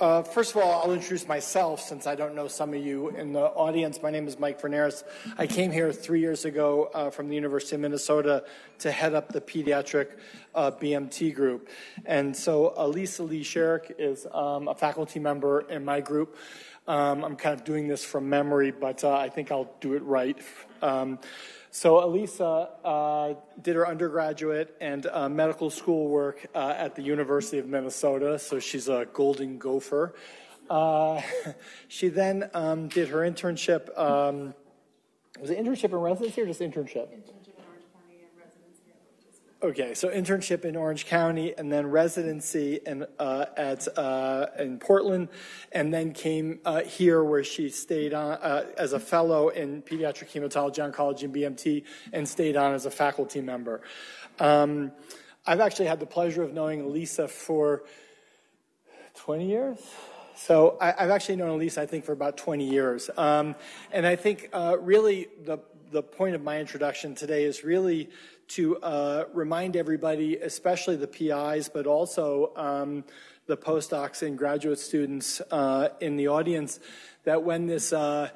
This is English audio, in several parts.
uh, first of all, I'll introduce myself since I don't know some of you in the audience. My name is Mike Verneris. I came here three years ago uh, from the University of Minnesota to head up the pediatric uh, BMT group. And so Elisa Lee Sherrick is um, a faculty member in my group. Um, I'm kind of doing this from memory, but uh, I think I'll do it right. Um, so Elisa uh, did her undergraduate and uh, medical school work uh, at the University of Minnesota, so she's a golden gopher. Uh, she then um, did her internship. Um, was it internship and residency or just internship? Okay, so internship in Orange County, and then residency in uh, at uh, in Portland, and then came uh, here where she stayed on uh, as a fellow in pediatric hematology oncology and BMT, and stayed on as a faculty member. Um, I've actually had the pleasure of knowing Lisa for 20 years. So I, have actually known Lisa, I think, for about 20 years, um, and I think uh, really the the point of my introduction today is really to uh, remind everybody, especially the PIs, but also um, the postdocs and graduate students uh, in the audience, that when this uh,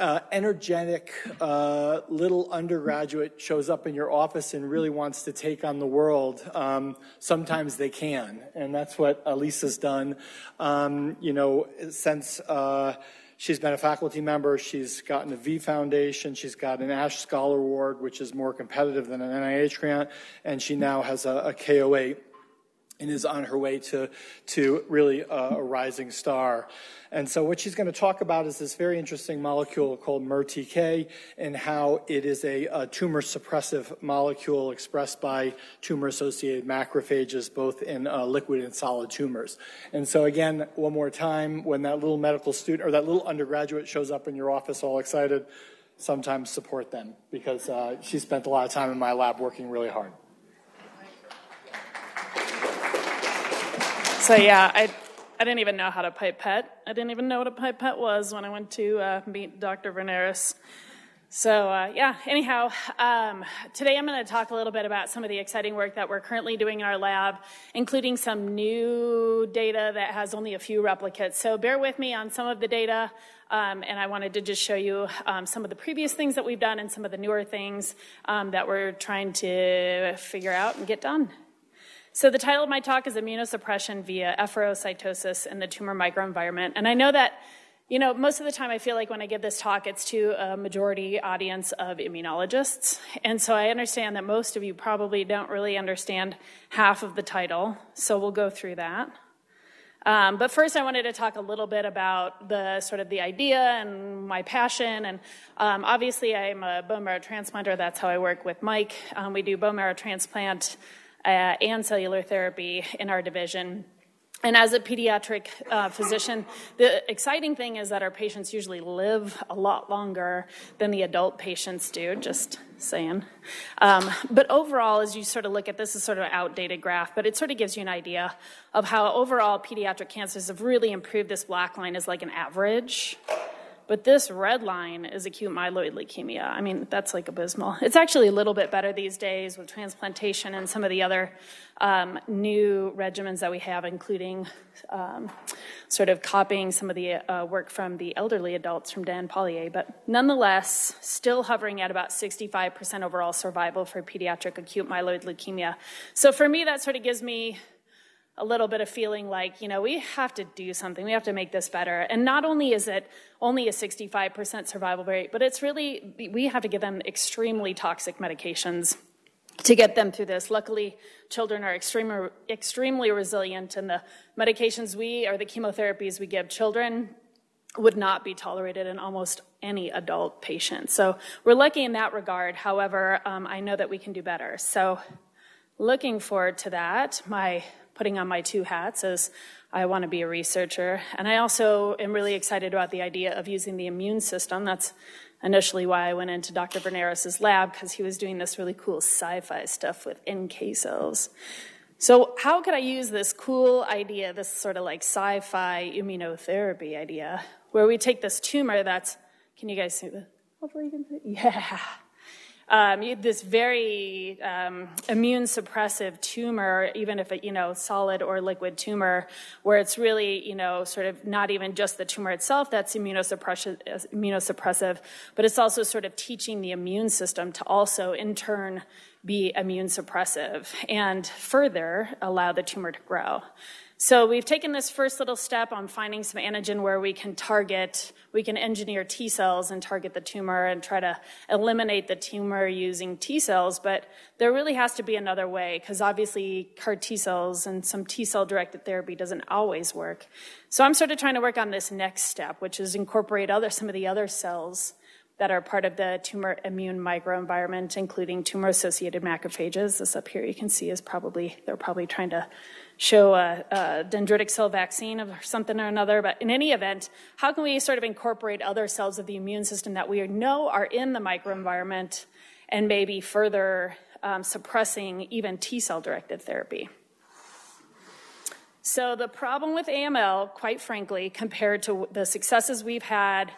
uh energetic uh, little undergraduate shows up in your office and really wants to take on the world, um, sometimes they can. And that's what Elisa's done. Um, you know, since uh, She's been a faculty member. She's gotten a V Foundation. She's got an Ash Scholar Award, which is more competitive than an NIH grant. And she now has a, a KO8 and is on her way to, to really a rising star. And so what she's going to talk about is this very interesting molecule called MERTK and how it is a, a tumor suppressive molecule expressed by tumor associated macrophages both in uh, liquid and solid tumors. And so again, one more time, when that little medical student or that little undergraduate shows up in your office all excited, sometimes support them because uh, she spent a lot of time in my lab working really hard. So yeah, I I didn't even know how to pipette. I didn't even know what a pipette was when I went to uh, meet Dr. Verneris. So uh, yeah, anyhow, um, today I'm going to talk a little bit about some of the exciting work that we're currently doing in our lab, including some new data that has only a few replicates. So bear with me on some of the data, um, and I wanted to just show you um, some of the previous things that we've done and some of the newer things um, that we're trying to figure out and get done. So the title of my talk is Immunosuppression via Efferocytosis in the Tumor Microenvironment. And I know that, you know, most of the time I feel like when I give this talk, it's to a majority audience of immunologists. And so I understand that most of you probably don't really understand half of the title. So we'll go through that. Um, but first, I wanted to talk a little bit about the sort of the idea and my passion. And um, obviously, I'm a bone marrow transplanter. That's how I work with Mike. Um, we do bone marrow transplant uh, and cellular therapy in our division. And as a pediatric uh, physician, the exciting thing is that our patients usually live a lot longer than the adult patients do, just saying. Um, but overall, as you sort of look at this, is sort of an outdated graph, but it sort of gives you an idea of how overall pediatric cancers have really improved. This black line is like an average. But this red line is acute myeloid leukemia. I mean, that's like abysmal. It's actually a little bit better these days with transplantation and some of the other um, new regimens that we have, including um, sort of copying some of the uh, work from the elderly adults from Dan Pollyea. But nonetheless, still hovering at about 65% overall survival for pediatric acute myeloid leukemia. So for me, that sort of gives me a little bit of feeling like, you know, we have to do something. We have to make this better. And not only is it only a 65% survival rate, but it's really, we have to give them extremely toxic medications to get them through this. Luckily, children are extremely, extremely resilient, and the medications we, or the chemotherapies we give children, would not be tolerated in almost any adult patient. So we're lucky in that regard. However, um, I know that we can do better. So looking forward to that. My putting on my two hats as I want to be a researcher. And I also am really excited about the idea of using the immune system. That's initially why I went into Dr. Verneris' lab, because he was doing this really cool sci fi stuff with NK cells. So, how could I use this cool idea, this sort of like sci fi immunotherapy idea, where we take this tumor that's, can you guys see this? Hopefully you can see Yeah um, this very um, immune suppressive tumor, even if it, you know, solid or liquid tumor, where it's really, you know, sort of not even just the tumor itself that's immunosuppressive, immunosuppressive, but it's also sort of teaching the immune system to also in turn be immune suppressive and further allow the tumor to grow. So we've taken this first little step on finding some antigen where we can target, we can engineer T cells and target the tumor and try to eliminate the tumor using T cells, but there really has to be another way because obviously CAR T cells and some T cell directed therapy doesn't always work. So I'm sort of trying to work on this next step, which is incorporate other some of the other cells that are part of the tumor immune microenvironment, including tumor associated macrophages. This up here you can see is probably, they're probably trying to show a, a, dendritic cell vaccine of something or another. But in any event, how can we sort of incorporate other cells of the immune system that we know are in the microenvironment and maybe further um, suppressing even T cell directed therapy? So, the problem with AML, quite frankly, compared to the successes we've had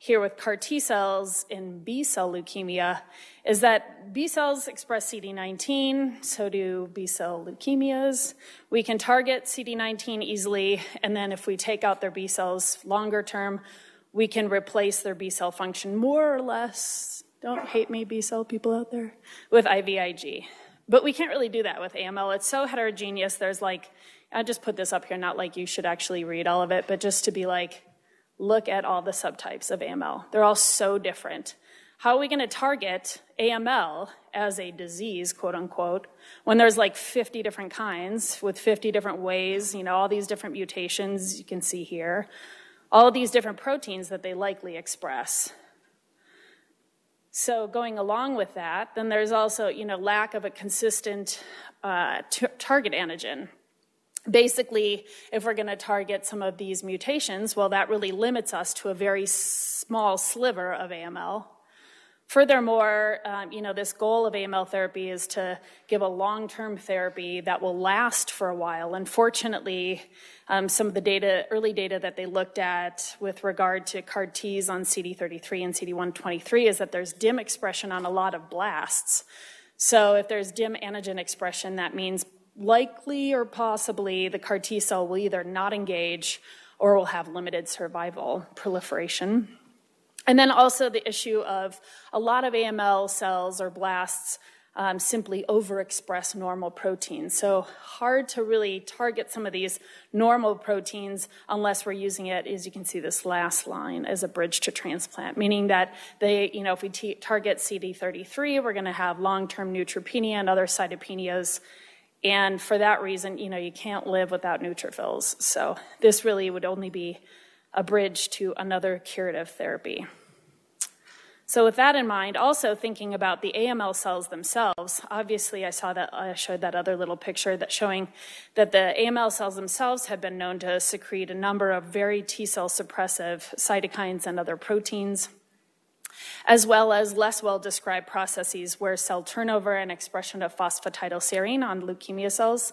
here with CAR T cells in B cell leukemia is that B cells express CD19, so do B cell leukemias. We can target CD19 easily, and then if we take out their B cells longer term, we can replace their B cell function more or less. Don't hate me, B cell people out there, with IVIG. But we can't really do that with AML. It's so heterogeneous. There's like, I just put this up here, not like you should actually read all of it, but just to be like, look at all the subtypes of AML. They're all so different. How are we going to target AML as a disease, quote unquote, when there's like 50 different kinds with 50 different ways, you know, all these different mutations you can see here, all these different proteins that they likely express? So, going along with that, then there's also, you know, lack of a consistent uh, target antigen basically, if we're going to target some of these mutations, well, that really limits us to a very small sliver of AML. Furthermore, um, you know, this goal of AML therapy is to give a long-term therapy that will last for a while. Unfortunately, um, some of the data, early data that they looked at with regard to CAR Ts on CD33 and CD123 is that there's dim expression on a lot of blasts. So if there's dim antigen expression, that means likely or possibly the CAR T cell will either not engage or will have limited survival proliferation. And then also the issue of a lot of AML cells or blasts um, simply overexpress normal proteins. So hard to really target some of these normal proteins unless we're using it, as you can see this last line, as a bridge to transplant, meaning that they, you know, if we target CD33, we're going to have long-term neutropenia and other cytopenias and for that reason, you know, you can't live without neutrophils. So this really would only be a bridge to another curative therapy. So with that in mind, also thinking about the AML cells themselves, obviously I saw that I showed that other little picture that showing that the AML cells themselves have been known to secrete a number of very T cell suppressive cytokines and other proteins as well as less well described processes where cell turnover and expression of phosphatidylserine on leukemia cells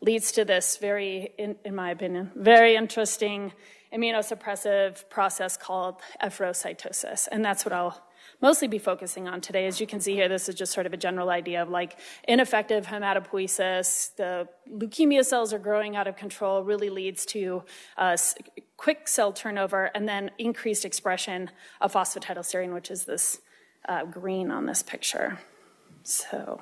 leads to this very, in, in my opinion, very interesting immunosuppressive process called efferocytosis. And that's what I'll mostly be focusing on today. As you can see here, this is just sort of a general idea of like ineffective hematopoiesis. The leukemia cells are growing out of control, really leads to uh, quick cell turnover and then increased expression of phosphatidylserine, which is this uh, green on this picture. So,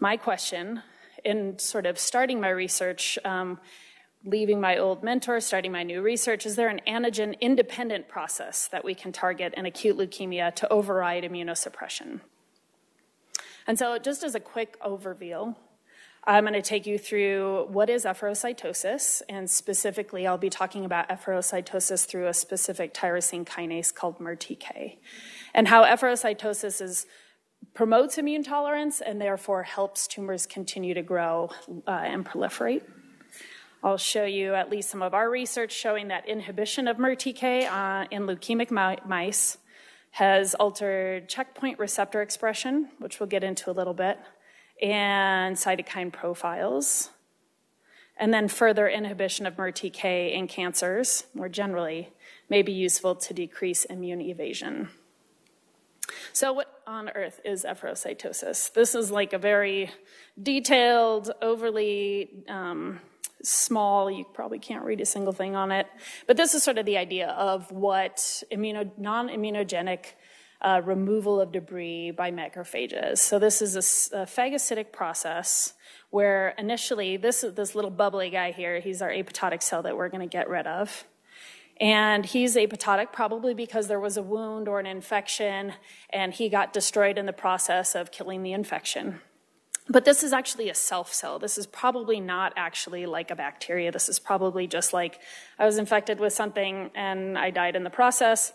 my question in sort of starting my research um, leaving my old mentor, starting my new research, is there an antigen independent process that we can target in acute leukemia to override immunosuppression? And so, just as a quick overview, I'm going to take you through what is efferocytosis, and specifically, I'll be talking about efferocytosis through a specific tyrosine kinase called MERTK, and how efferocytosis is promotes immune tolerance and therefore helps tumors continue to grow uh, and proliferate. I'll show you at least some of our research showing that inhibition of MERTK uh, in leukemic mice has altered checkpoint receptor expression, which we'll get into a little bit, and cytokine profiles. And then further inhibition of MERTK in cancers, more generally, may be useful to decrease immune evasion. So, what on earth is efferocytosis? This is like a very detailed, overly um, small, you probably can't read a single thing on it, but this is sort of the idea of what immuno, non immunogenic uh, removal of debris by macrophages. So, this is a, a phagocytic process where initially, this, this little bubbly guy here, he's our apoptotic cell that we're going to get rid of. And he's apoptotic probably because there was a wound or an infection and he got destroyed in the process of killing the infection. But this is actually a self cell. This is probably not actually like a bacteria. This is probably just like I was infected with something and I died in the process.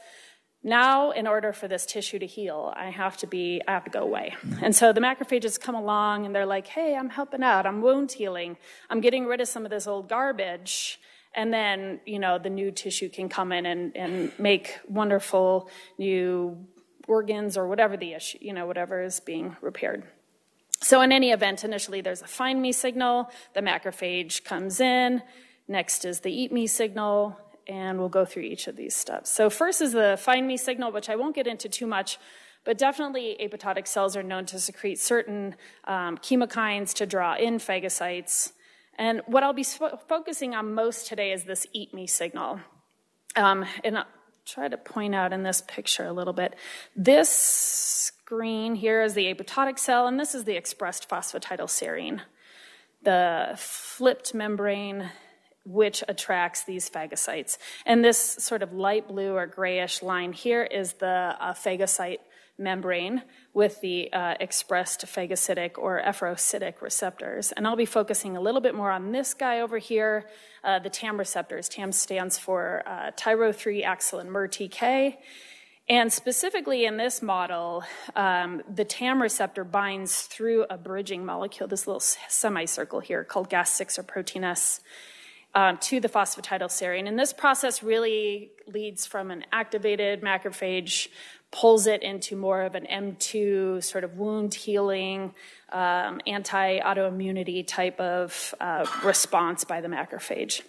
Now, in order for this tissue to heal, I have to be, I have to go away. And so the macrophages come along and they're like, hey, I'm helping out. I'm wound healing. I'm getting rid of some of this old garbage and then you know the new tissue can come in and, and make wonderful new organs or whatever the issue you know whatever is being repaired so in any event initially there's a find me signal the macrophage comes in next is the eat me signal and we'll go through each of these steps so first is the find me signal which i won't get into too much but definitely apoptotic cells are known to secrete certain um, chemokines to draw in phagocytes and what I'll be focusing on most today is this eat me signal. Um, and try to point out in this picture a little bit. This green here is the apoptotic cell, and this is the expressed phosphatidylserine, the flipped membrane which attracts these phagocytes. And this sort of light blue or grayish line here is the uh, phagocyte membrane with the uh, expressed phagocytic or efferocytic receptors. And I'll be focusing a little bit more on this guy over here, uh, the TAM receptors. TAM stands for uh, tyro3 axylin MERTK. And specifically in this model, um, the TAM receptor binds through a bridging molecule, this little semicircle here called Gas6 or protein S. Um, to the phosphatidylserine. And this process really leads from an activated macrophage pulls it into more of an M2 sort of wound healing, um, anti autoimmunity type of uh, response by the macrophage.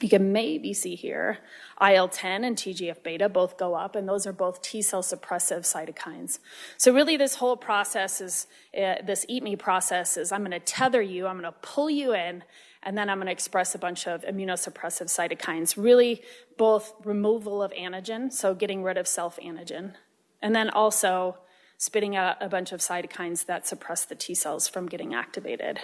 You can maybe see here IL 10 and TGF beta both go up, and those are both T cell suppressive cytokines. So, really, this whole process is uh, this eat me process is I'm going to tether you, I'm going to pull you in, and then I'm going to express a bunch of immunosuppressive cytokines. Really, both removal of antigen, so getting rid of self antigen, and then also spitting out a bunch of cytokines that suppress the T cells from getting activated.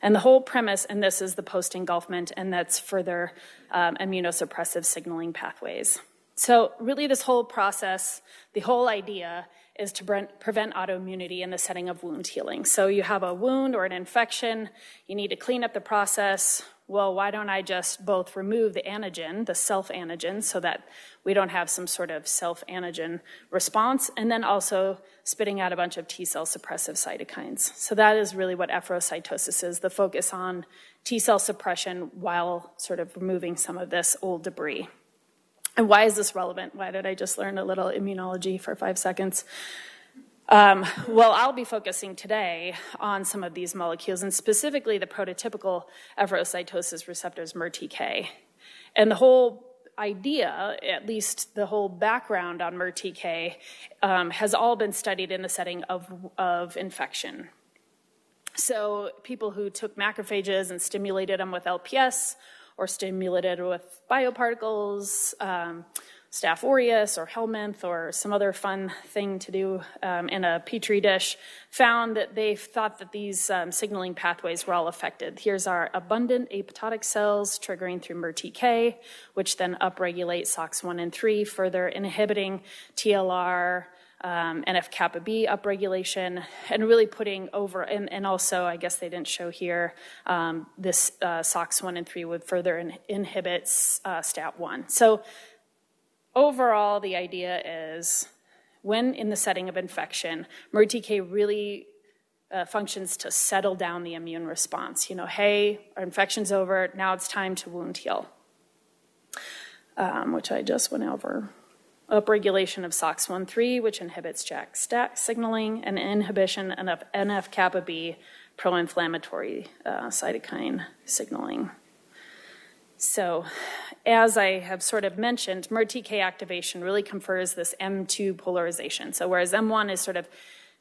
And the whole premise, and this is the post engulfment, and that's further um, immunosuppressive signaling pathways. So, really, this whole process, the whole idea is to prevent autoimmunity in the setting of wound healing. So, you have a wound or an infection, you need to clean up the process, well, why don't I just both remove the antigen, the self antigen, so that we don't have some sort of self antigen response, and then also spitting out a bunch of T cell suppressive cytokines. So that is really what efferocytosis is the focus on T cell suppression while sort of removing some of this old debris. And why is this relevant? Why did I just learn a little immunology for five seconds? Um, well, I'll be focusing today on some of these molecules, and specifically the prototypical efferocytosis receptors, MERTK. And the whole idea, at least the whole background on MERTK, um, has all been studied in the setting of, of infection. So, people who took macrophages and stimulated them with LPS or stimulated with bioparticles, um, Staph aureus or helminth or some other fun thing to do um, in a petri dish found that they thought that these um, signaling pathways were all affected. Here's our abundant apoptotic cells triggering through MERTK, which then upregulate SOX1 and 3, further inhibiting TLR. Um, NF kappa B upregulation, and really putting over, and, and, also, I guess they didn't show here, um, this uh, SOX1 and 3 would further in, inhibit uh, STAT1. So overall, the idea is when in the setting of infection, MERTK really uh, functions to settle down the immune response. You know, hey, our infection's over, now it's time to wound heal, um, which I just went over. Upregulation of SOX1-3, which inhibits JAK-STAT signaling, and inhibition of NF-kappa B pro-inflammatory uh, cytokine signaling. So, as I have sort of mentioned, MERTK activation really confers this M2 polarization. So, whereas M1 is sort of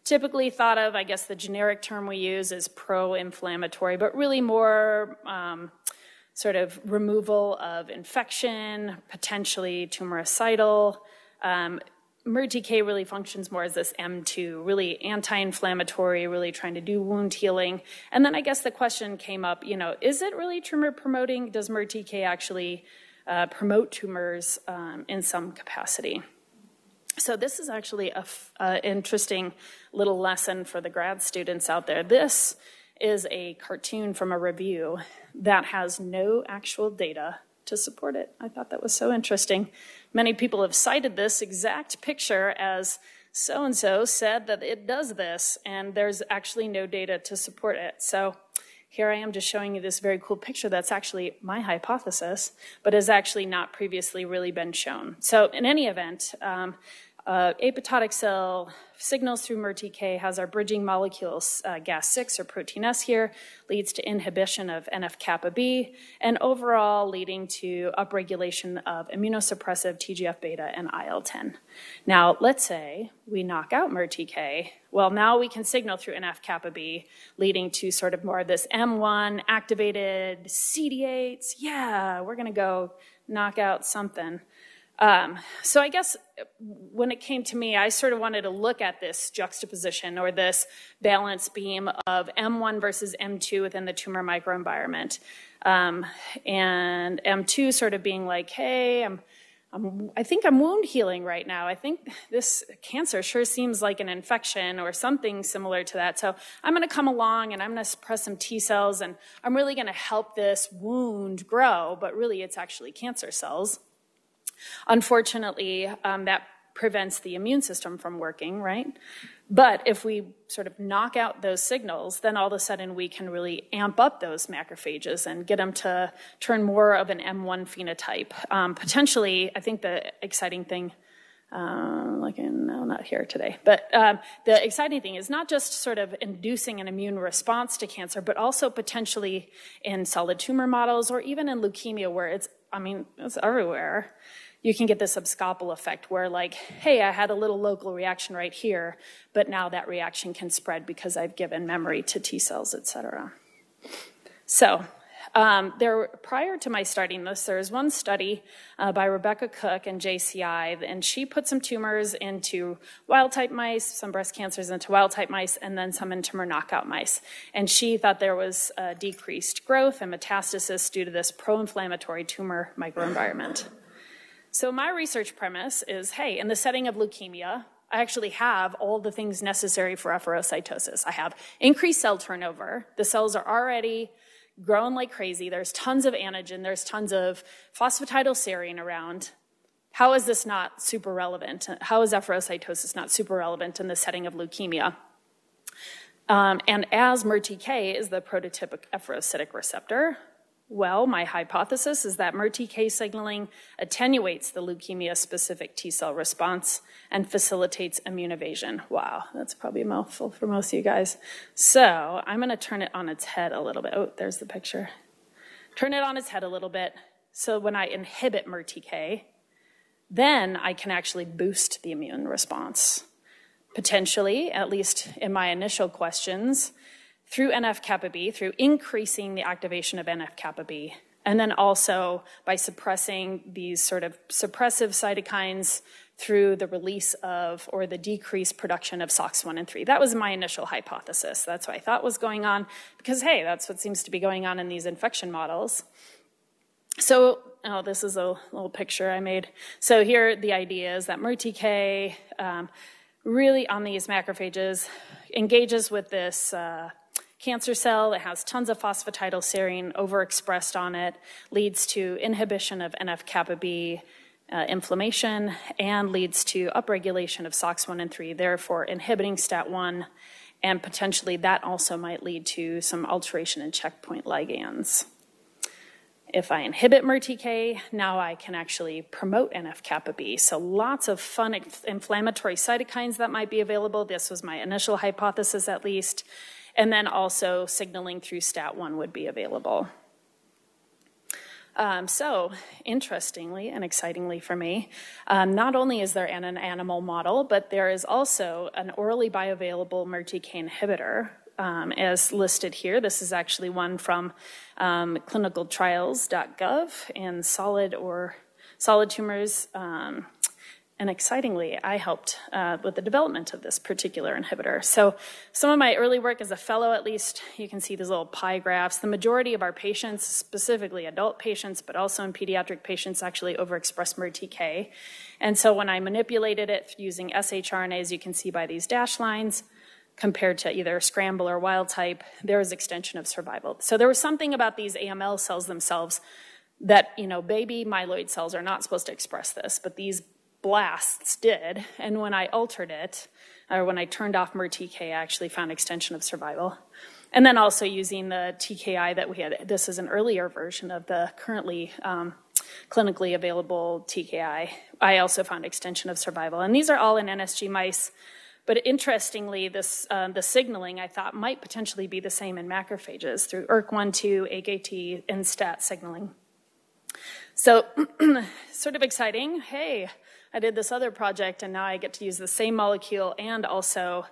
typically thought of, I guess the generic term we use is pro inflammatory, but really more um, sort of removal of infection, potentially tumoricidal. Um, really functions more as this M2, really anti-inflammatory, really trying to do wound healing. And then I guess the question came up, you know, is it really tumor promoting? Does MERTK actually uh, promote tumors um, in some capacity? So this is actually an interesting little lesson for the grad students out there. This is a cartoon from a review that has no actual data to support it. I thought that was so interesting. Many people have cited this exact picture as so and so said that it does this, and there's actually no data to support it. So here I am just showing you this very cool picture that's actually my hypothesis, but has actually not previously really been shown. So in any event, um, uh, apoptotic cell signals through MERTK, has our bridging molecules, uh, Gas6 or protein S here, leads to inhibition of NF-kappa B, and overall leading to upregulation of immunosuppressive TGF-beta and IL-10. Now, let's say we knock out MERTK. Well, now we can signal through NF-kappa B, leading to sort of more of this M1 activated CD8s. Yeah, we're going to go knock out something. Um, so I guess when it came to me, I sort of wanted to look at this juxtaposition or this balance beam of M1 versus M2 within the tumor microenvironment. Um, and M2 sort of being like, hey, I'm, I'm, I think I'm wound healing right now. I think this cancer sure seems like an infection or something similar to that. So I'm going to come along and I'm going to suppress some T cells and I'm really going to help this wound grow, but really it's actually cancer cells. Unfortunately, um, that prevents the immune system from working, right? But if we sort of knock out those signals, then all of a sudden we can really amp up those macrophages and get them to turn more of an M1 phenotype. Um, potentially, I think the exciting thing, uh, like in, no, not here today, but um, the exciting thing is not just sort of inducing an immune response to cancer, but also potentially in solid tumor models or even in leukemia where it's, I mean, it's everywhere you can get this abscopal effect where like, hey, I had a little local reaction right here, but now that reaction can spread because I've given memory to T cells, et cetera. So um, there, prior to my starting this, there was one study uh, by Rebecca Cook and JCI, and she put some tumors into wild type mice, some breast cancers into wild type mice, and then some in tumor knockout mice. And she thought there was uh, decreased growth and metastasis due to this pro inflammatory tumor microenvironment. So, my research premise is hey, in the setting of leukemia, I actually have all the things necessary for efferocytosis. I have increased cell turnover. The cells are already growing like crazy. There's tons of antigen, there's tons of phosphatidylserine around. How is this not super relevant? How is efferocytosis not super relevant in the setting of leukemia? Um, and as MERTK is the prototypic efferocytic receptor, well, my hypothesis is that MERTK signaling attenuates the leukemia specific T cell response and facilitates immune evasion. Wow, that's probably a mouthful for most of you guys. So I'm going to turn it on its head a little bit. Oh, there's the picture. Turn it on its head a little bit. So when I inhibit MERTK, then I can actually boost the immune response. Potentially, at least in my initial questions, through NF-kappa B, through increasing the activation of NF-kappa B, and then also by suppressing these sort of suppressive cytokines through the release of or the decreased production of SOX1 and 3. That was my initial hypothesis. That's what I thought was going on because, hey, that's what seems to be going on in these infection models. So, oh, this is a little picture I made. So here the idea is that MERTK um, really on these macrophages engages with this uh, cancer cell that has tons of phosphatidylserine overexpressed on it, leads to inhibition of NF-kappa B uh, inflammation, and leads to upregulation of SOX1 and 3, therefore inhibiting STAT1, and potentially that also might lead to some alteration in checkpoint ligands. If I inhibit MERTK, now I can actually promote NF-kappa B. So lots of fun inflammatory cytokines that might be available. This was my initial hypothesis at least and then also signaling through STAT1 would be available. Um, so, interestingly and excitingly for me, um, not only is there an, an, animal model, but there is also an orally bioavailable MERTK inhibitor. Um, as listed here, this is actually one from um, clinicaltrials.gov and solid or solid tumors um, and excitingly, I helped uh, with the development of this particular inhibitor. So, some of my early work as a fellow, at least, you can see these little pie graphs. The majority of our patients, specifically adult patients, but also in pediatric patients, actually overexpress MERTK. And so, when I manipulated it using shRNAs, you can see by these dash lines, compared to either scramble or wild type, there was extension of survival. So, there was something about these AML cells themselves that, you know, baby myeloid cells are not supposed to express this, but these blasts did. And when I altered it, or when I turned off MERTK, I actually found extension of survival. And then also using the TKI that we had, this is an earlier version of the currently um, clinically available TKI. I also found extension of survival. And these are all in NSG mice. But interestingly, this, um, the signaling I thought might potentially be the same in macrophages through ERK1, 2, AKT, and STAT signaling. So, sort of exciting. Hey, I did this other project, and now I get to use the same molecule and also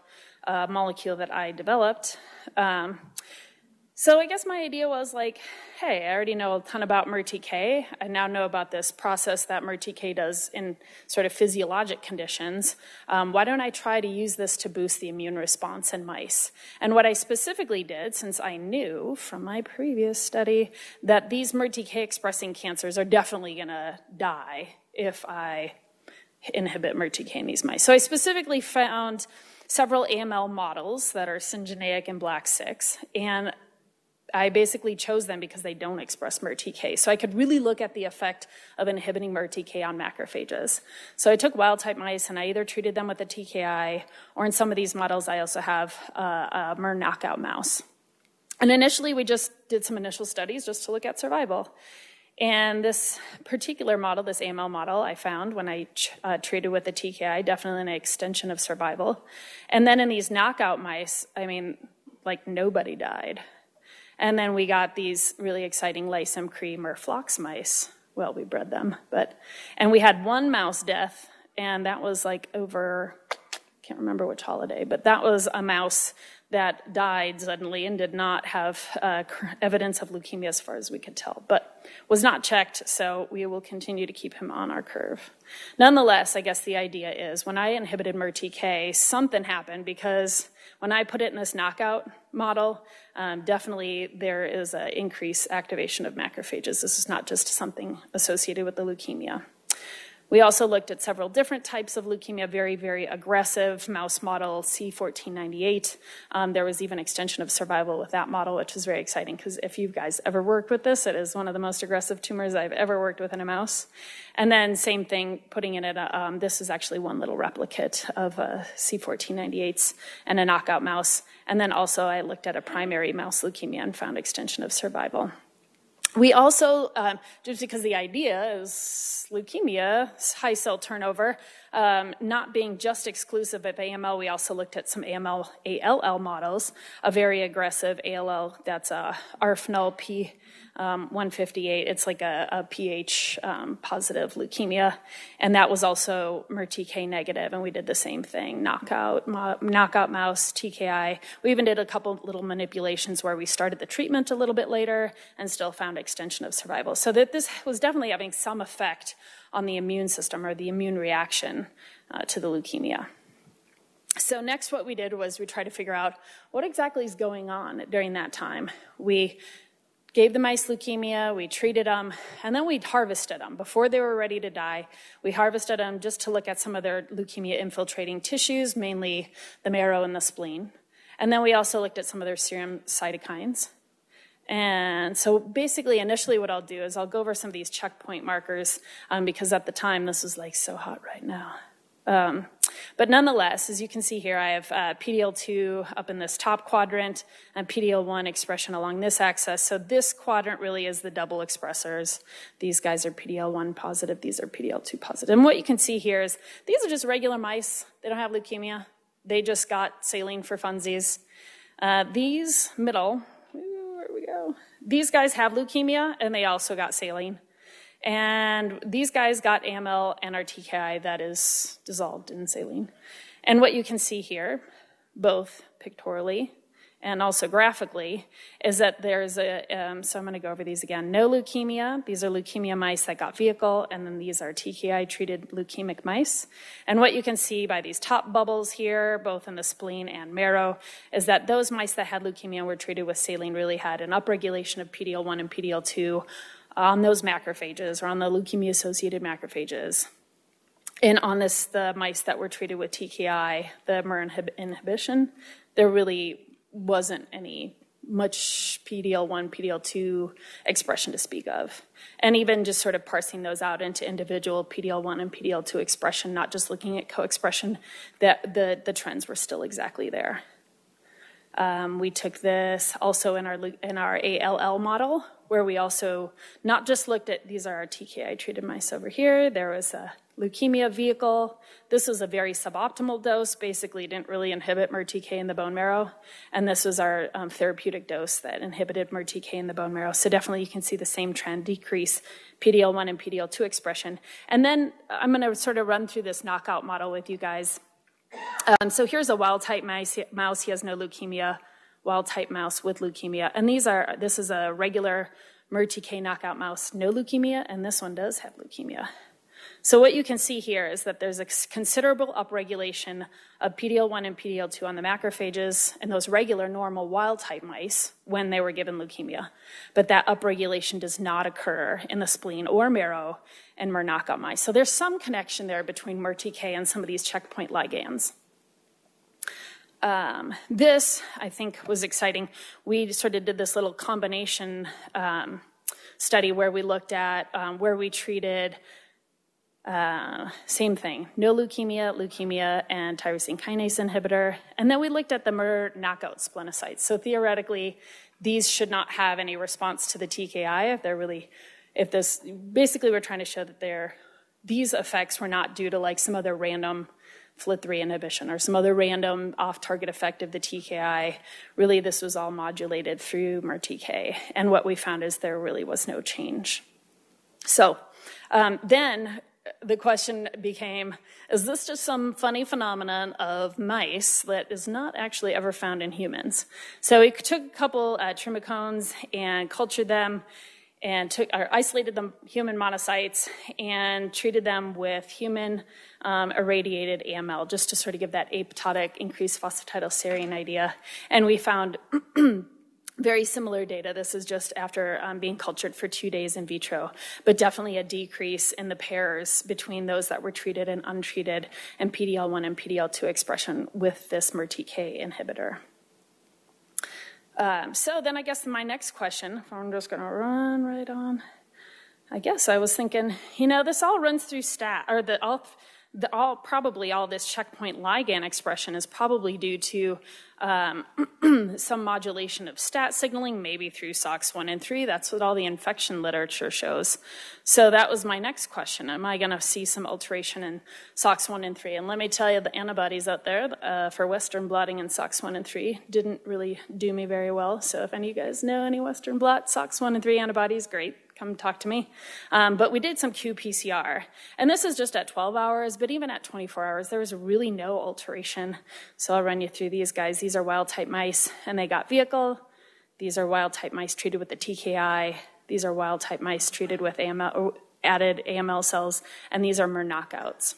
a molecule that I developed. Um, so I guess my idea was like, hey, I already know a ton about MERTK. I now know about this process that MERTK does in sort of physiologic conditions. Um, why don't I try to use this to boost the immune response in mice? And what I specifically did, since I knew from my previous study that these MERTK expressing cancers are definitely going to die if I inhibit MERTK in these mice. So I specifically found several AML models that are syngeneic and BLAK6, and I basically chose them because they don't express MERTK. So I could really look at the effect of inhibiting MERTK on macrophages. So I took wild type mice and I either treated them with a TKI, or in some of these models, I also have a, a MER knockout mouse. And initially, we just did some initial studies just to look at survival. And this particular model, this AML model, I found when I uh, treated with the TKI, definitely an extension of survival. And then in these knockout mice, I mean, like nobody died. And then we got these really exciting lysum cream or flox mice. Well, we bred them, but, and we had one mouse death, and that was like over, can't remember which holiday, but that was a mouse that died suddenly and did not have uh, evidence of leukemia as far as we could tell, but was not checked, so we will continue to keep him on our curve. Nonetheless, I guess the idea is when I inhibited MERTK, something happened because when I put it in this knockout model, um, definitely there is an increased activation of macrophages. This is not just something associated with the leukemia. We also looked at several different types of leukemia, very, very aggressive mouse model C1498. Um, there was even extension of survival with that model, which is very exciting because if you guys ever worked with this, it is one of the most aggressive tumors I've ever worked with in a mouse. And then same thing, putting in it, um, this is actually one little replicate of uh, C1498s and a knockout mouse. And then also I looked at a primary mouse leukemia and found extension of survival. We also, um, just because the idea is leukemia, high cell turnover, um, not being just exclusive of AML, we also looked at some AML ALL models, a very aggressive ALL that's a ARF-null P um, 158. It's like a, a pH um, positive leukemia, and that was also MERTK negative, and we did the same thing: knockout, mo- knockout mouse, TKI. We even did a couple little manipulations where we started the treatment a little bit later and still found extension of survival. So that this was definitely having some effect on the immune system or the immune reaction uh, to the leukemia. So next what we did was we tried to figure out what exactly is going on during that time. We gave the mice leukemia, we treated them, and then we harvested them. Before they were ready to die, we harvested them just to look at some of their leukemia infiltrating tissues, mainly the marrow and the spleen. And then we also looked at some of their serum cytokines. And so basically, initially, what I'll do is I'll go over some of these checkpoint markers um, because at the time this was like so hot right now. Um, but nonetheless, as you can see here, I have uh, PDL2 up in this top quadrant and PDL1 expression along this axis. So this quadrant really is the double expressors. These guys are PDL1 positive, these are PDL2 positive. And what you can see here is these are just regular mice. They don't have leukemia. They just got saline for funsies. Uh, these middle? These guys have leukemia and they also got saline. And these guys got AML and our TKI that is dissolved in saline. And what you can see here, both pictorially and also graphically, is that there's a, um, so I'm going to go over these again. No leukemia. These are leukemia mice that got vehicle, and then these are TKI treated leukemic mice. And what you can see by these top bubbles here, both in the spleen and marrow, is that those mice that had leukemia were treated with saline really had an upregulation of PD-L1 and PD-L2 on those macrophages or on the leukemia associated macrophages. And on this, the mice that were treated with TKI, the MER inhib- inhibition, there really wasn't any much PDL1, PDL2 expression to speak of. And even just sort of parsing those out into individual PDL1 and PDL2 expression, not just looking at co-expression, that the, the trends were still exactly there. Um, we took this also in our in our ALL model, where we also not just looked at these are our TKI treated mice over here. There was a leukemia vehicle. This was a very suboptimal dose, basically didn't really inhibit MERTK in the bone marrow. And this was our um, therapeutic dose that inhibited MERTK in the bone marrow. So definitely you can see the same trend, decrease PDL1 and PDL2 expression. And then I'm going to sort of run through this knockout model with you guys. Um, so here's a wild type mouse. He has no leukemia. Wild type mouse with leukemia. And these are, this is a regular MERTK knockout mouse, no leukemia, and this one does have leukemia. So what you can see here is that there's a considerable upregulation of PD-L1 and PD-L2 on the macrophages in those regular normal wild-type mice when they were given leukemia. But that upregulation does not occur in the spleen or marrow in MER knockout mice. So there's some connection there between MERTK and some of these checkpoint ligands. Um, this, I think, was exciting. We sort of did this little combination um, study where we looked at um, where we treated uh, same thing, no leukemia, leukemia, and tyrosine kinase inhibitor. And then we looked at the knockout splenocytes. So theoretically, these should not have any response to the TKI if they're really, if this, basically we're trying to show that they're, these effects were not due to like some other random FLT3 inhibition or some other random off-target effect of the TKI. Really, this was all modulated through MERTK. And what we found is there really was no change. So um, then the question became is this just some funny phenomenon of mice that is not actually ever found in humans? So we took a couple uh, and cultured them and took, isolated the human monocytes and treated them with human um, irradiated AML just to sort of give that apoptotic increased phosphatidylserine idea. And we found very similar data. This is just after um, being cultured for two days in vitro, but definitely a decrease in the pairs between those that were treated and untreated and PDL1 and PDL2 expression with this MERTK inhibitor. Um, so then I guess my next question, I'm just going to run right on. I guess I was thinking, you know, this all runs through stat, or the all the, all, probably all this checkpoint ligand expression is probably due to um, some modulation of STAT signaling, maybe through SOX1 and 3. That's what all the infection literature shows. So that was my next question. Am I going to see some alteration in SOX1 and 3? And let me tell you, the antibodies out there uh, for Western blotting and SOX1 and 3 didn't really do me very well. So if any of you guys know any Western blot, SOX1 and 3 antibodies, great come talk to me. Um, but we did some qPCR. And this is just at 12 hours, but even at 24 hours, there was really no alteration. So I'll run you through these guys. These are wild type mice, and they got vehicle. These are wild type mice treated with the TKI. These are wild type mice treated with AML, added AML cells, and these are MER knockouts.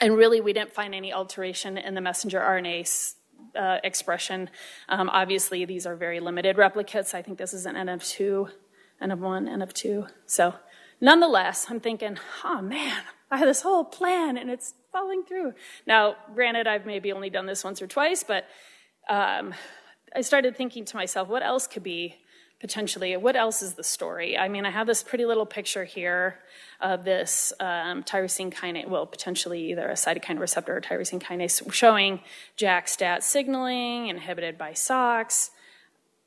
And really, we didn't find any alteration in the messenger RNA uh, expression. Um, obviously, these are very limited replicates. I think this is an NF2 N of one, and of two. So nonetheless, I'm thinking, oh man, I had this whole plan and it's falling through. Now, granted, I've maybe only done this once or twice, but um, I started thinking to myself, what else could be potentially, what else is the story? I mean, I have this pretty little picture here of this um, tyrosine kinase, well, potentially either a cytokine receptor or tyrosine kinase showing JAK-STAT signaling inhibited by SOX.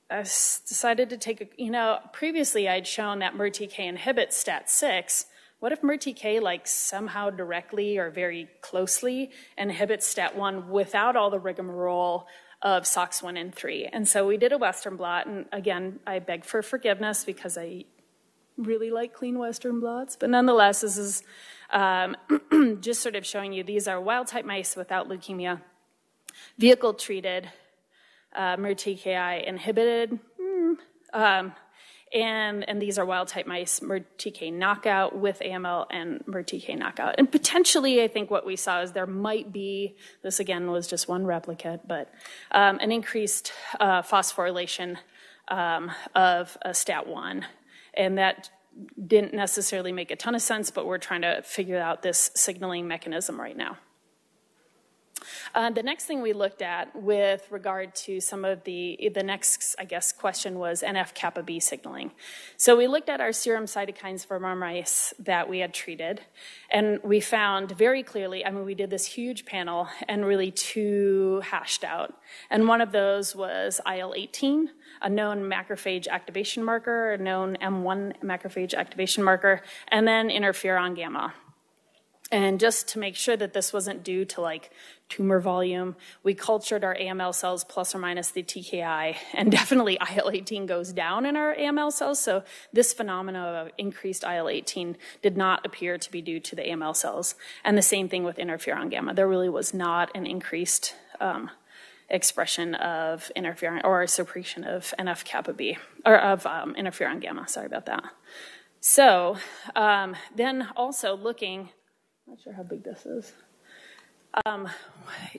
I decided to take a, you know, previously I'd shown that MERTK inhibits STAT6. What if MERTK like somehow directly or very closely inhibits STAT1 without all the rigmarole of SOX1 and 3. And so we did a Western blot, and again, I beg for forgiveness because I really like clean Western blots, but nonetheless, this is um, just sort of showing you these are wild type mice without leukemia, vehicle treated, uh, MERTKI inhibited, mm, um, and, and these are wild type mice, MERTK knockout with AML and MERTK knockout. And potentially, I think what we saw is there might be, this again was just one replicate, but um, an increased uh, phosphorylation um, of a STAT1. And that didn't necessarily make a ton of sense, but we're trying to figure out this signaling mechanism right now. Uh, the next thing we looked at with regard to some of the, the next, I guess, question was NF kappa B signaling. So we looked at our serum cytokines from our mice that we had treated, and we found very clearly, I mean, we did this huge panel and really two hashed out. And one of those was IL 18, a known macrophage activation marker, a known M1 macrophage activation marker, and then interferon gamma. And just to make sure that this wasn't due to like tumor volume, we cultured our AML cells plus or minus the TKI, and definitely IL 18 goes down in our AML cells. So this phenomena of increased IL 18 did not appear to be due to the AML cells. And the same thing with interferon gamma. There really was not an increased um, expression of interferon or secretion of NF kappa B, or of um, interferon gamma. Sorry about that. So um, then also looking not sure how big this is. Um,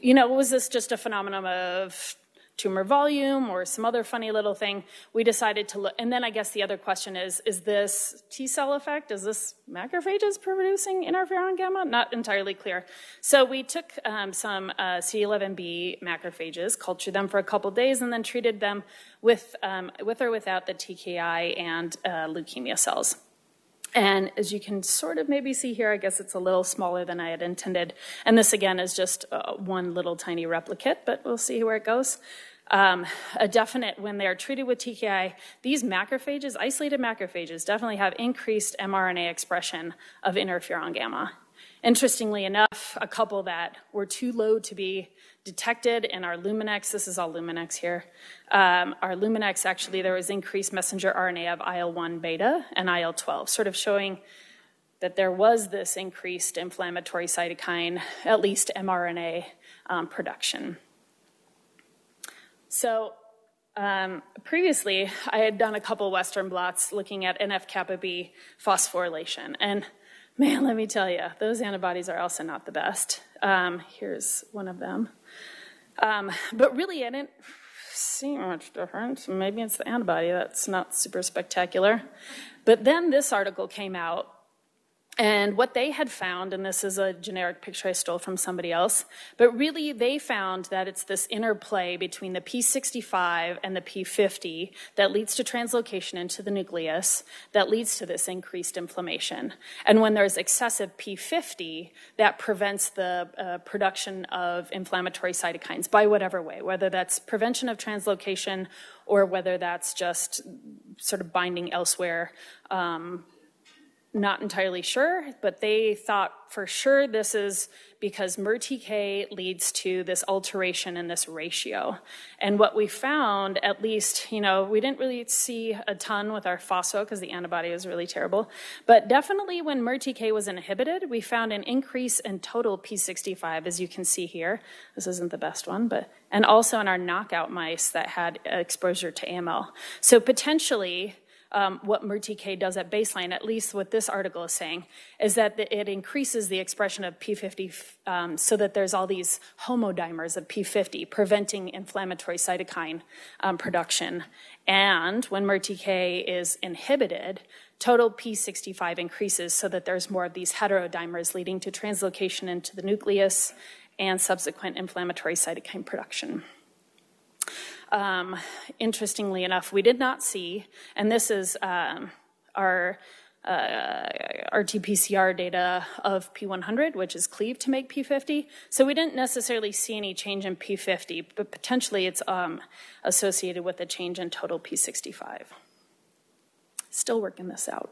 you know, was this just a phenomenon of tumor volume or some other funny little thing? We decided to look, and then I guess the other question is, is this T cell effect? Is this macrophages producing interferon gamma? Not entirely clear. So we took um, some uh, C11B macrophages, cultured them for a couple days, and then treated them with, um, with or without the TKI and uh, leukemia cells. And as you can sort of maybe see here, I guess it's a little smaller than I had intended. And this again is just uh, one little tiny replicate, but we'll see where it goes. Um, a definite, when they are treated with TKI, these macrophages, isolated macrophages, definitely have increased mRNA expression of interferon gamma. Interestingly enough, a couple that were too low to be detected in our Luminex, this is all Luminex here, um, our Luminex actually there was increased messenger RNA of IL-1 beta and IL-12, sort of showing that there was this increased inflammatory cytokine, at least mRNA um, production. So um, previously, I had done a couple Western blots looking at NF kappa B phosphorylation, and Man, let me tell you, those antibodies are also not the best. Um, here's one of them. Um, but really, I didn't see much difference. Maybe it's the antibody that's not super spectacular. But then this article came out and what they had found, and this is a generic picture I stole from somebody else, but really they found that it's this interplay between the P65 and the P50 that leads to translocation into the nucleus that leads to this increased inflammation. And when there's excessive P50, that prevents the uh, production of inflammatory cytokines by whatever way, whether that's prevention of translocation or whether that's just sort of binding elsewhere. Um, not entirely sure, but they thought for sure this is because MERTK leads to this alteration in this ratio. And what we found, at least, you know, we didn't really see a ton with our phospho because the antibody was really terrible, but definitely when MERTK was inhibited, we found an increase in total P65, as you can see here. This isn't the best one, but, and also in our knockout mice that had exposure to AML. So potentially, um, what MERTK does at baseline, at least what this article is saying, is that it increases the expression of P50 um, so that there's all these homodimers of P50 preventing inflammatory cytokine um, production. And when MERTK is inhibited, total P65 increases so that there's more of these heterodimers leading to translocation into the nucleus and subsequent inflammatory cytokine production. Um, interestingly enough, we did not see, and this is um, our uh, RT-PCR data of P100, which is cleaved to make P50. So we didn't necessarily see any change in P50, but potentially it's um, associated with a change in total P65. Still working this out.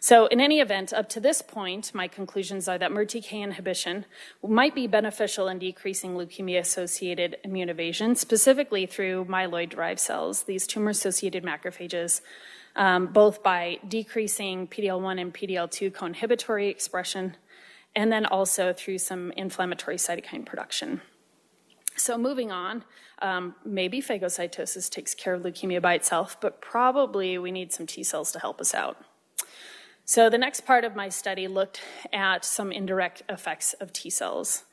So, in any event, up to this point, my conclusions are that MERTK inhibition might be beneficial in decreasing leukemia associated immune evasion, specifically through myeloid derived cells, these tumor associated macrophages, um, both by decreasing PD L 1 and PD L 2 co inhibitory expression, and then also through some inflammatory cytokine production. So, moving on, um, maybe phagocytosis takes care of leukemia by itself, but probably we need some T cells to help us out. So the next part of my study looked at some indirect effects of T cells.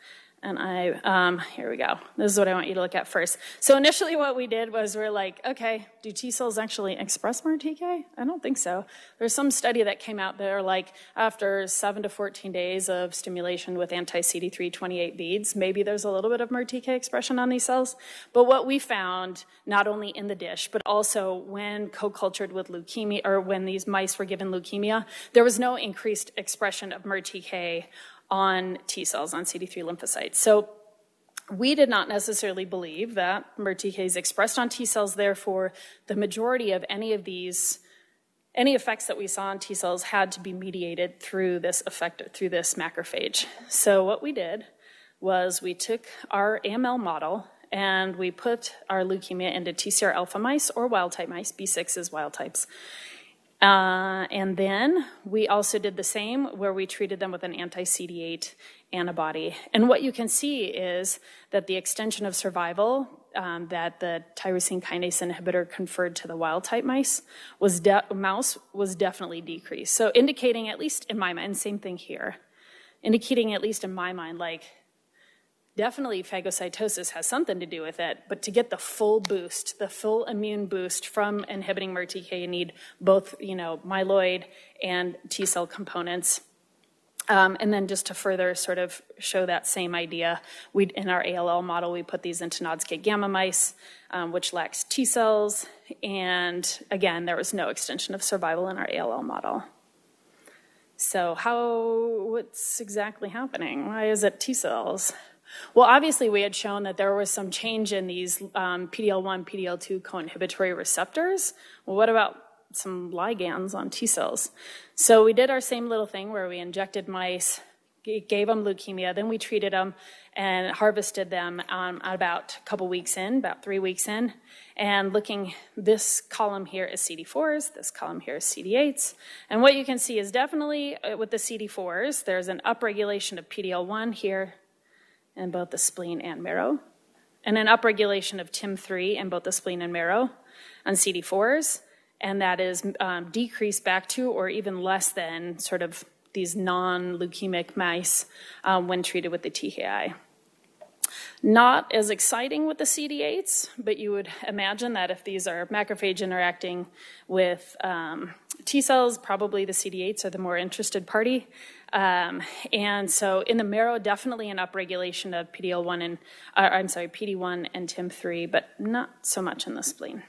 And I, um, here we go. This is what I want you to look at first. So initially what we did was we're like, okay, do T cells actually express MERTK? I don't think so. There's some study that came out there like after 7 to 14 days of stimulation with anti-CD328 beads, maybe there's a little bit of MERTK expression on these cells. But what we found, not only in the dish, but also when co-cultured with leukemia, or when these mice were given leukemia, there was no increased expression of MERTK on T cells, on CD3 lymphocytes. So we did not necessarily believe that MERTK is expressed on T cells, therefore, the majority of any of these any effects that we saw on T cells had to be mediated through this effect, through this macrophage. So what we did was we took our AML model and we put our leukemia into TCR alpha mice or wild type mice, B6 is wild types. Uh, and then we also did the same where we treated them with an anti CD8 antibody. And what you can see is that the extension of survival um, that the tyrosine kinase inhibitor conferred to the wild type mice was de- mouse was definitely decreased. So indicating, at least in my mind, same thing here, indicating at least in my mind, like definitely phagocytosis has something to do with it, but to get the full boost, the full immune boost from inhibiting MERTK, you need both, you know, myeloid and T cell components. Um, and then just to further sort of show that same idea, we in our ALL model we put these into NODSK gamma mice, um, which lacks T cells, and again there was no extension of survival in our ALL model. So how what's exactly happening? Why is it T cells? Well, obviously, we had shown that there was some change in these um, PDL1, PDL2 co-inhibitory receptors. Well, what about some ligands on T cells? So we did our same little thing where we injected mice, gave them leukemia, then we treated them and harvested them um, about a couple weeks in, about three weeks in. And looking, this column here is CD4s, this column here is CD8s. And what you can see is definitely uh, with the CD4s, there's an upregulation of PDL1 here in both the spleen and marrow, and an upregulation of TIM3 in both the spleen and marrow on CD4s, and that is um, decreased back to or even less than sort of these non leukemic mice um, when treated with the TKI. Not as exciting with the CD8s, but you would imagine that if these are macrophage interacting with um, T cells, probably the CD8s are the more interested party. Um, and so in the marrow, definitely an upregulation of PDL1 and, uh, I'm sorry, PD1 and TIM3, but not so much in the spleen.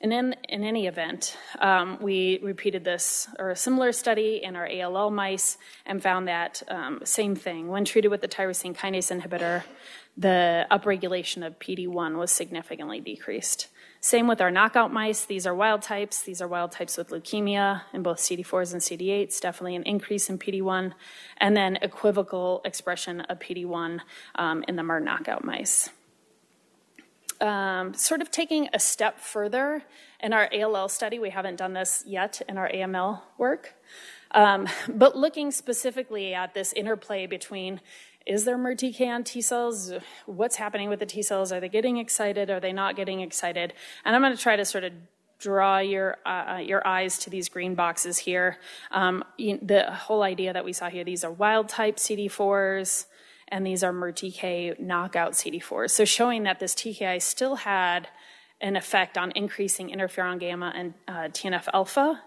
And in, in any event, um, we repeated this or a similar study in our ALL mice and found that um, same thing. When treated with the tyrosine kinase inhibitor, the upregulation of PD1 was significantly decreased. Same with our knockout mice. These are wild types. These are wild types with leukemia in both CD4s and CD8s, definitely an increase in PD1, and then equivocal expression of PD1 um, in the MER knockout mice um, sort of taking a step further in our ALL study. We haven't done this yet in our AML work. Um, but looking specifically at this interplay between is there MERTK on T cells? What's happening with the T cells? Are they getting excited? Are they not getting excited? And I'm going to try to sort of draw your uh, your eyes to these green boxes here. Um, the whole idea that we saw here, these are wild type CD4s and these are MERTK knockout CD4s. So showing that this TKI still had an effect on increasing interferon gamma and uh, TNF alpha,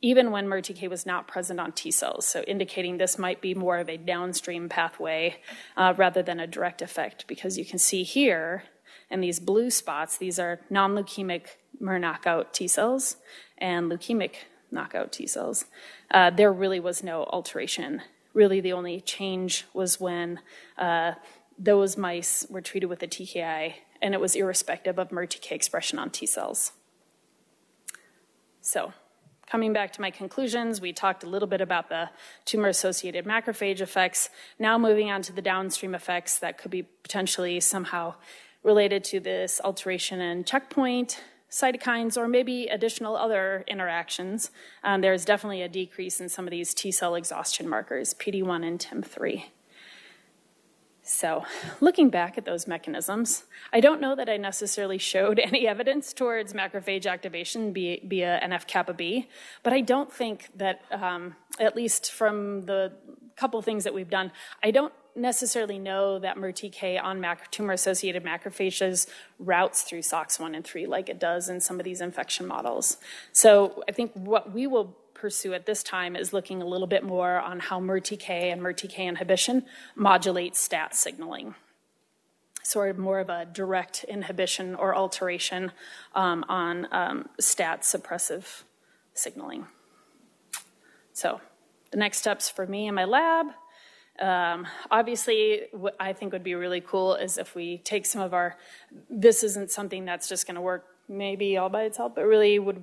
even when MERTK was not present on T cells. So indicating this might be more of a downstream pathway uh, rather than a direct effect, because you can see here in these blue spots, these are non-leukemic MER knockout T cells and leukemic knockout T cells. Uh, there really was no alteration really the only change was when uh, those mice were treated with a TKI, and it was irrespective of MERTK expression on T cells. So, coming back to my conclusions, we talked a little bit about the tumor associated macrophage effects. Now, moving on to the downstream effects that could be potentially somehow related to this alteration in checkpoint cytokines or maybe additional other interactions. Um, there's definitely a decrease in some of these T cell exhaustion markers, PD1 and TIM3. So, looking back at those mechanisms, I don't know that I necessarily showed any evidence towards macrophage activation via NF kappa B, but I don't think that, um, at least from the couple things that we've done, I don't necessarily know that MERTK on tumor associated macrophages routes through SOX1 and 3 like it does in some of these infection models. So I think what we will pursue at this time is looking a little bit more on how MERTK and MERTK inhibition modulate STAT signaling. Sort of more of a direct inhibition or alteration um, on um, STAT suppressive signaling. So, the next steps for me in my lab um, obviously, what I think would be really cool is if we take some of our, this isn't something that's just going to work maybe all by itself, but really would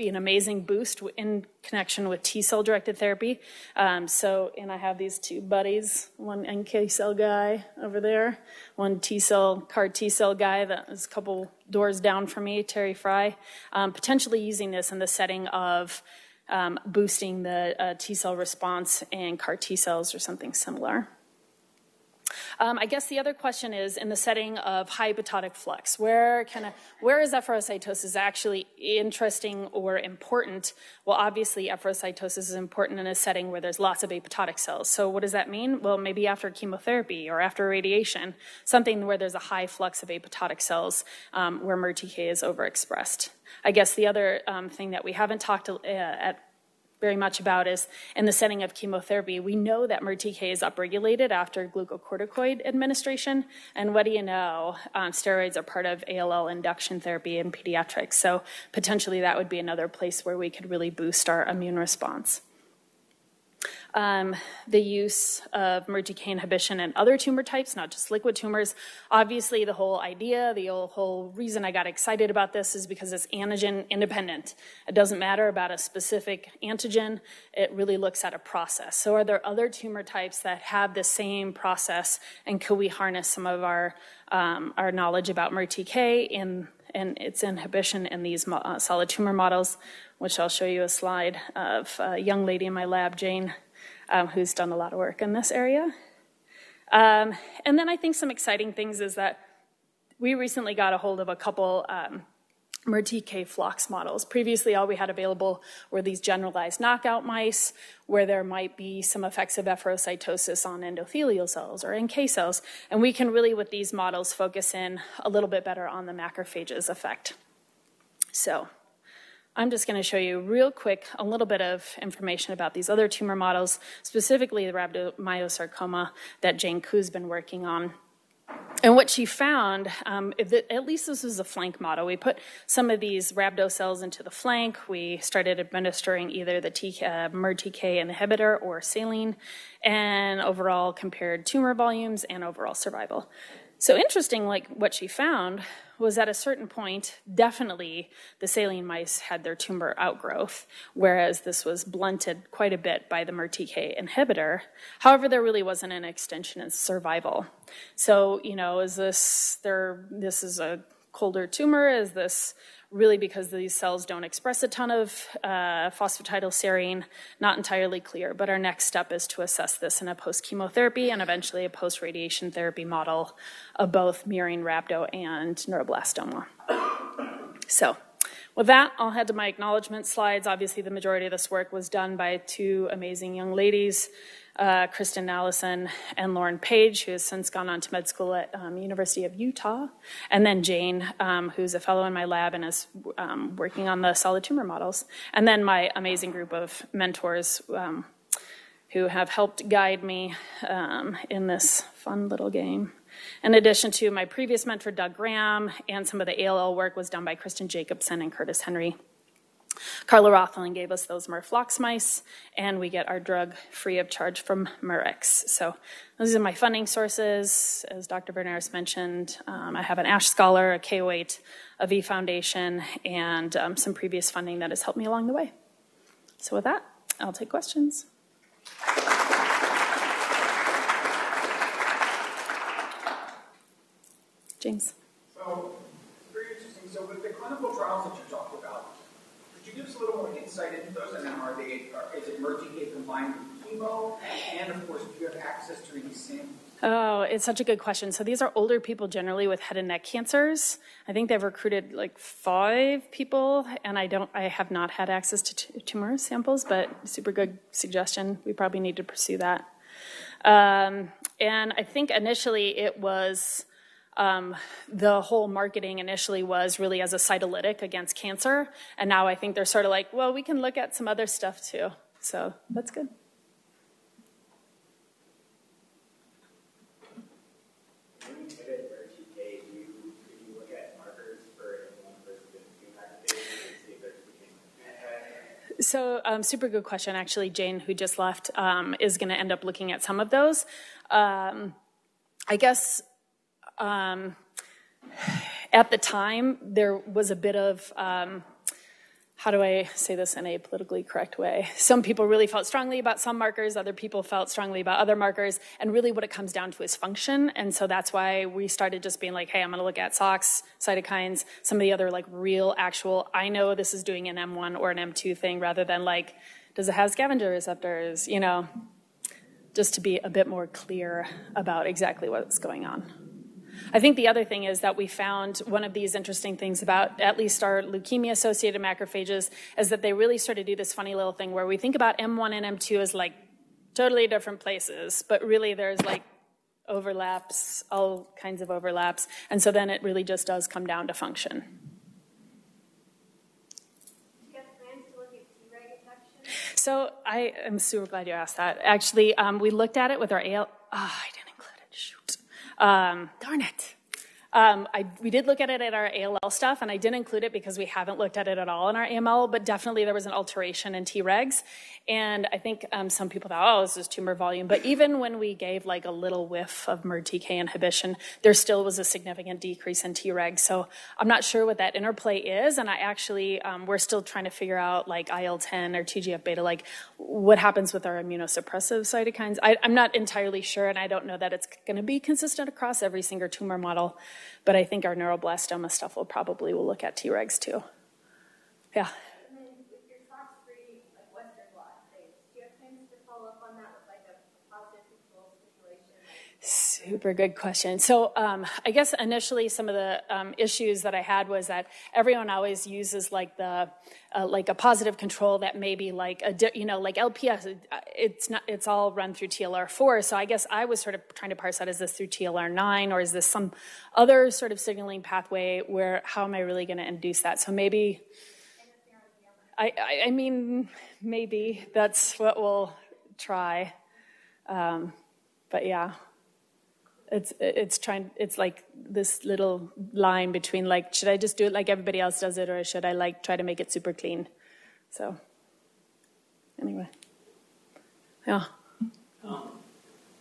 be an amazing boost in connection with T cell directed therapy. Um, so, and I have these two buddies, one NK cell guy over there, one T cell, CAR T cell guy that is a couple doors down from me, Terry Fry, um, potentially using this in the setting of um, boosting the uh, T cell response in CAR T cells or something similar. Um, I guess the other question is in the setting of high apoptotic flux, where can I, where is efferocytosis actually interesting or important? Well, obviously, efferocytosis is important in a setting where there's lots of apoptotic cells. So, what does that mean? Well, maybe after chemotherapy or after radiation, something where there's a high flux of apoptotic cells um, where MERTK is overexpressed. I guess the other um, thing that we haven't talked uh, at very much about is in the setting of chemotherapy, we know that MERTK is upregulated after glucocorticoid administration. And what do you know? Um, steroids are part of ALL induction therapy in pediatrics. So potentially that would be another place where we could really boost our immune response um, the use of MERTK inhibition in other tumor types, not just liquid tumors. Obviously, the whole idea, the whole reason I got excited about this is because it's antigen independent. It doesn't matter about a specific antigen, it really looks at a process. So, are there other tumor types that have the same process, and could we harness some of our, um, our knowledge about MERTK in and its inhibition in these uh, solid tumor models, which I'll show you a slide of a young lady in my lab, Jane um, who's done a lot of work in this area. Um, and then I think some exciting things is that we recently got a hold of a couple um, MERTK flox models. Previously, all we had available were these generalized knockout mice, where there might be some effects of efferocytosis on endothelial cells or NK cells. And we can really, with these models, focus in a little bit better on the macrophages effect. So, I'm just going to show you real quick a little bit of information about these other tumor models, specifically the rhabdomyosarcoma that Jane Ku's been working on. And what she found, um, at least this was a flank model, we put some of these rhabdo cells into the flank. We started administering either the T, uh, inhibitor or saline, and overall compared tumor volumes and overall survival. So interesting, like what she found was at a certain point, definitely the saline mice had their tumor outgrowth, whereas this was blunted quite a bit by the MERTK inhibitor. However, there really wasn't an extension in survival. So, you know, is this there? This is a colder tumor? Is this really because these cells don't express a ton of uh, phosphatidylserine, not entirely clear. But our next step is to assess this in a post chemotherapy and eventually a post radiation therapy model of both murine rhabdo and neuroblastoma. So, with that, I'll head to my acknowledgement slides. Obviously, the majority of this work was done by two amazing young ladies uh, Kristen Allison and Lauren Page, who has since gone on to med school at um, University of Utah, and then Jane, um, who's a fellow in my lab and is um, working on the solid tumor models, and then my amazing group of mentors um, who have helped guide me um, in this fun little game. In addition to my previous mentor, Doug Graham, and some of the ALL work was done by Kristen Jacobson and Curtis Henry. Carla Rothling gave us those Merflox mice, and we get our drug free of charge from Merix. So those are my funding sources. As Dr. Bernares mentioned, um, I have an ASH Scholar, a KO8, a V Foundation, and um, some previous funding that has helped me along the way. So with that, I'll take questions. James. So, very interesting. So with the clinical trials that you talked about, could you give us a little more insight into those? And are they, are, is it Merticate combined with chemo? And of course, do you have access to any samples? Oh, it's such a good question. So these are older people generally with head and neck cancers. I think they've recruited like five people, and I don't, I have not had access to t- tumor samples, but super good suggestion. We probably need to pursue that. Um, and I think initially it was um, the whole marketing initially was really as a cytolytic against cancer, and now I think they're sort of like, well, we can look at some other stuff too. So that's good. So, um, super good question. Actually, Jane, who just left, um, is going to end up looking at some of those. Um, I guess um, at the time, there was a bit of um, how do I say this in a politically correct way? Some people really felt strongly about some markers, other people felt strongly about other markers, and really what it comes down to is function. And so that's why we started just being like, hey, I'm going to look at SOX, cytokines, some of the other like real, actual, I know this is doing an M1 or an M2 thing rather than like, does it have scavenger receptors? You know, just to be a bit more clear about exactly what's going on. I think the other thing is that we found one of these interesting things about at least our leukemia associated macrophages is that they really sort of do this funny little thing where we think about M1 and M2 as like totally different places, but really there's like overlaps, all kinds of overlaps. And so then it really just does come down to function. Do you have plans to look at T-reg infection? So I am super glad you asked that. Actually, um, we looked at it with our AL. Ah, I didn't include it. Shoot. Um, darn it. Um, I, we did look at it at our ALL stuff, and I didn't include it because we haven't looked at it at all in our AML, but definitely there was an alteration in Tregs. And I think um, some people thought, oh, this is tumor volume. But even when we gave like a little whiff of MERTK inhibition, there still was a significant decrease in Tregs. So I'm not sure what that interplay is. And I actually, um, we're still trying to figure out like IL-10 or TGF beta, like what happens with our immunosuppressive cytokines. I, I'm not entirely sure, and I don't know that it's going to be consistent across every single tumor model. But I think our neuroblastoma stuff will probably will look at Tregs too. Yeah. And then with your SOX-free, like Western blot phase, do you have plans to follow up on that with like a positive control situation? Super good question. So, um, I guess initially some of the um, issues that I had was that everyone always uses like the uh, like a positive control that maybe like a di- you know like LPS. It's not. It's all run through TLR4. So I guess I was sort of trying to parse out: is this through TLR9 or is this some other sort of signaling pathway? Where how am I really going to induce that? So maybe. I, I, I mean, maybe that's what we'll try. Um, but yeah it's it's trying it's like this little line between like should i just do it like everybody else does it or should i like try to make it super clean? So anyway. Yeah. Um,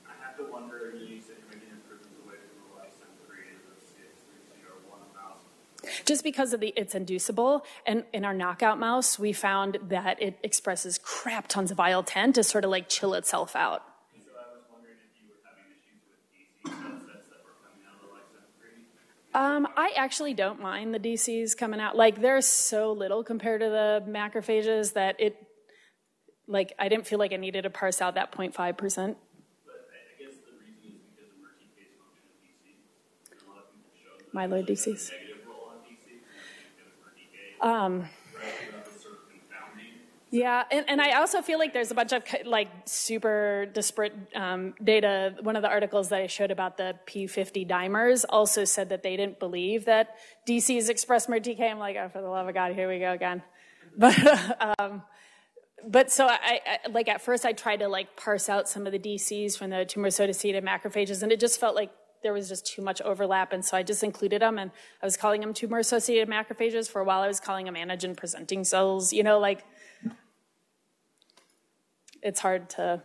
I have to wonder, you said you're making improvements away from the license created CX301 mouse. just because of the it's inducible and in our knockout mouse we found that it expresses crap tons of il-10 to sort of like chill itself out And so I was wondering if you were having issues with DC cell sets that were coming out of the license creed. Um, I actually don't mind the DCs coming out. Like, there's so little compared to the macrophages that it, like, I didn't feel like I needed to parse out that 0.5%. But I, I guess the reason is because of Merticase function in DC. A lot of people showed that Myeloid DCs. Um, rather than the sort of confounding. Yeah, and, and I also feel like there's a bunch of like super disparate um, data. One of the articles that I showed about the P50 dimers also said that they didn't believe that DCs express MERTK. I'm like, oh, for the love of God, here we go again. But um, but so I, I like at first I tried to like parse out some of the DCs from the tumor associated macrophages, and it just felt like there was just too much overlap, and so I just included them, and I was calling them tumor associated macrophages for a while. I was calling them antigen presenting cells, you know, like it's hard to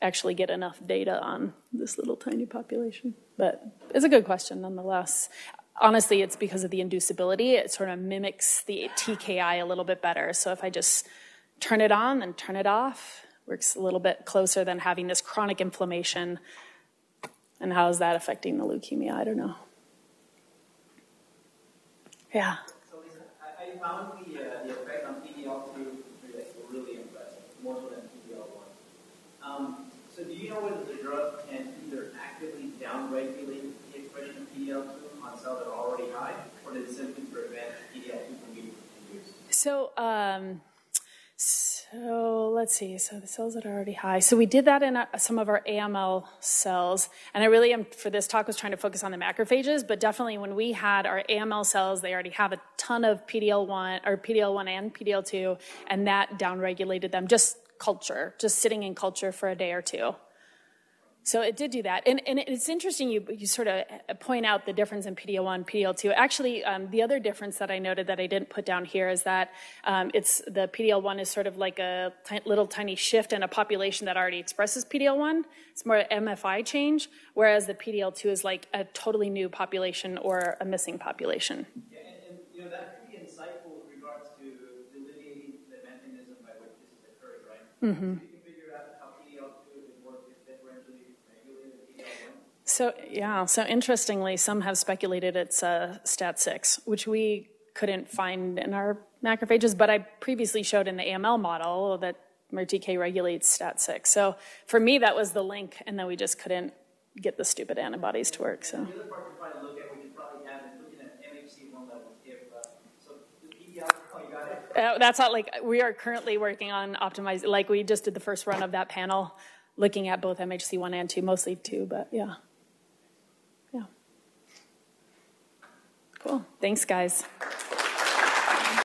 actually get enough data on this little tiny population. But it's a good question nonetheless. Honestly, it's because of the inducibility. It sort of mimics the TKI a little bit better. So if I just turn it on, and turn it off. Works a little bit closer than having this chronic inflammation. And how is that affecting the leukemia? I don't know. Yeah. So I, I found the, uh, the effect on PDL2 really, really impressive, more so than PDL1. Um, so do you know whether the drug can either actively downregulate the expression of PDL2 on cells that are already high, or does it simply prevent PDL2 from being induced? So, um, so let's see. So the cells that are already high. So we did that in uh some of our AML cells, and I really am for this talk was trying to focus on the macrophages, but definitely when we had our AML cells, they already have a ton of PDL1 or PDL1 and PDL2, and that downregulated them. Just culture, just sitting in culture for a day or two. So it did do that. And, and it's interesting you, you sort of point out the difference in PDL1, PDL2. Actually, um, the other difference that I noted that I didn't put down here is that um, it's the PDL1 is sort of like a little tiny shift in a population that already expresses PDL1. It's more an MFI change, whereas the PDL2 is like a totally new population or a missing population. Yeah, and, and you know, that could be insightful with regards to delineating the mechanism by which this is occurring, right? Mm-hmm. So you can figure out how PDL2 is work is differentially regulated PDL1. So, yeah, so interestingly, some have speculated it's uh, STAT6, which we couldn't find in our macrophages, but I previously showed in the AML model that MERTK regulates STAT6. So for me, that was the link, and then we just couldn't get the stupid antibodies to work. So, The other part you're look at, which you probably have, looking at MHC1 levels. Uh, so the PDL, you got it? that's not like we are currently working on optimizing, like we just did the first run of that panel, looking at both MHC1 and 2, mostly 2, but. Yeah. Cool. Thanks, guys.